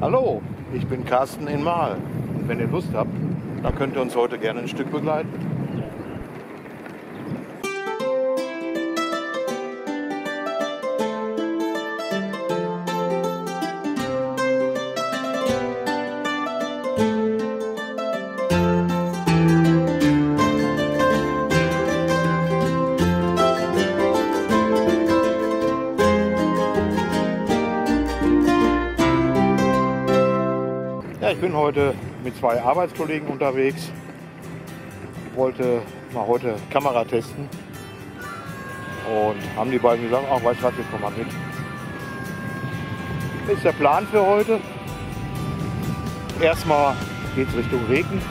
Hallo, ich bin Carsten in Mahl. Und wenn ihr Lust habt, dann könnt ihr uns heute gerne ein Stück begleiten. Bin heute mit zwei Arbeitskollegen unterwegs. Wollte mal heute Kamera testen. Und haben die beiden gesagt, ach weißt du was, wir kommen mal mit. Das ist der Plan für heute. Erstmal geht es Richtung Regen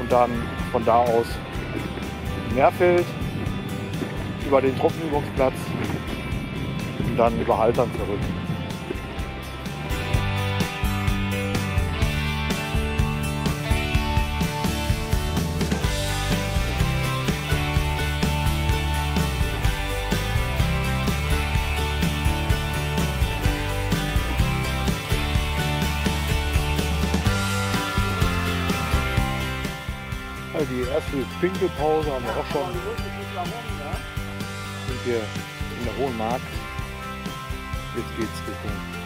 und dann von da aus Meerfeld über den Truppenübungsplatz und dann über Haltern zurück. Also die erste Pinkelpause haben wir auch schon. Sind wir in der Hohen Mark. Jetzt geht's Richtung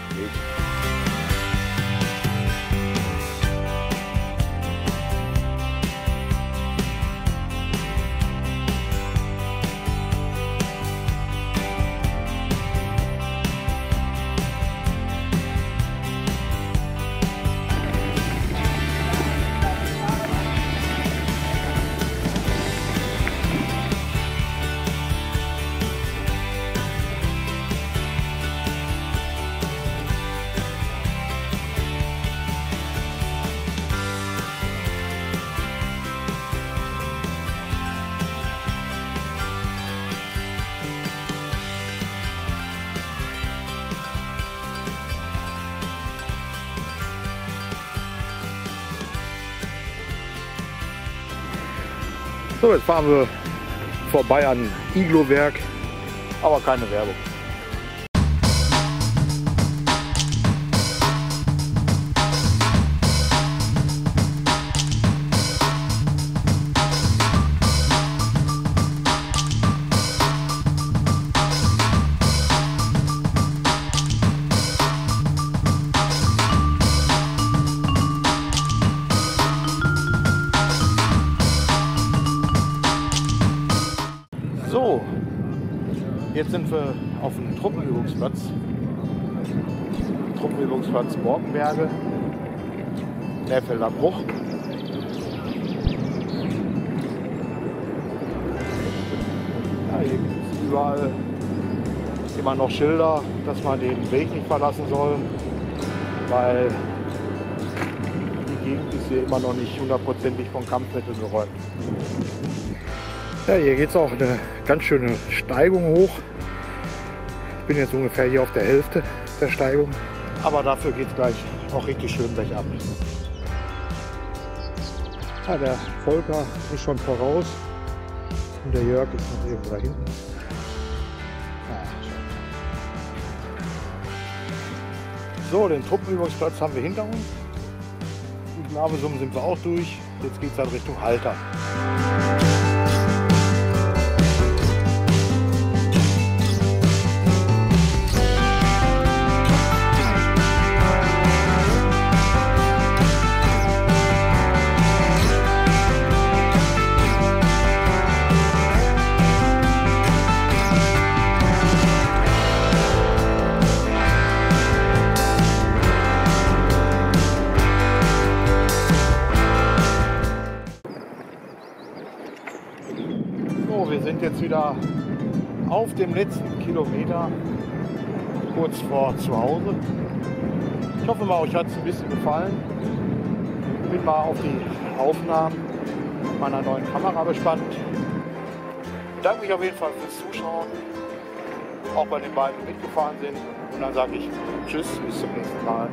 So, jetzt fahren wir vorbei an Iglo-Werk, aber keine Werbung. Jetzt sind wir auf dem Truppenübungsplatz. Truppenübungsplatz Borkenberge, Meerfelder Bruch. Ja, hier gibt es überall immer noch Schilder, dass man den Weg nicht verlassen soll, weil die Gegend ist hier immer noch nicht hundertprozentig von Kampfmitteln geräumt. Ja, hier geht es auch eine ganz schöne Steigung hoch. Ich bin jetzt ungefähr hier auf der Hälfte der Steigung. Aber dafür geht es gleich auch richtig schön bergab. Ja, der Volker ist schon voraus und der Jörg ist noch irgendwo da hinten. So, den Truppenübungsplatz haben wir hinter uns. Die Navesummen sind wir auch durch. Jetzt geht es dann Richtung Halter. Wir sind jetzt wieder auf dem letzten Kilometer, kurz vor zu Hause. Ich hoffe mal, euch hat es ein bisschen gefallen. Bin mal auf die Aufnahmen meiner neuen Kamera gespannt. Bedanke mich auf jeden Fall fürs Zuschauen, auch bei den beiden, die mitgefahren sind. Und dann sage ich Tschüss, bis zum nächsten Mal.